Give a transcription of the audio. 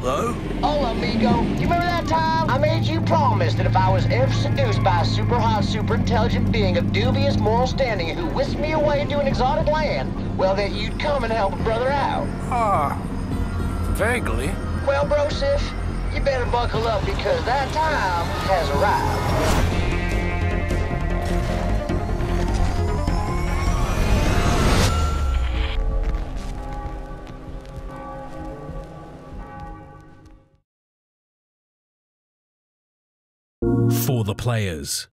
though. Oh, amigo, you remember that time I made you promise that if I was ever seduced by a super hot, super intelligent being of dubious moral standing who whisked me away to an exotic land, well, that you'd come and help a brother out? Ah, vaguely. Well, Brosif, you better buckle up because that time has arrived. For the players.